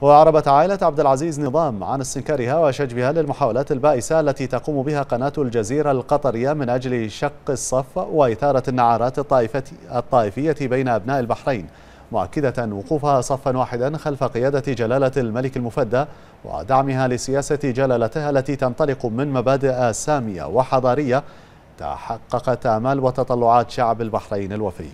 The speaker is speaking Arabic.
وأعربت عائلة عبد العزيز نظام عن استنكارها وشجبها للمحاولات البائسة التي تقوم بها قناة الجزيرة القطرية من أجل شق الصف وإثارة النعرات الطائفية بين أبناء البحرين مؤكدة وقوفها صفا واحدا خلف قيادة جلالة الملك المفدى ودعمها لسياسة جلالتها التي تنطلق من مبادئ سامية وحضارية تحققت آمال وتطلعات شعب البحرين الوفي.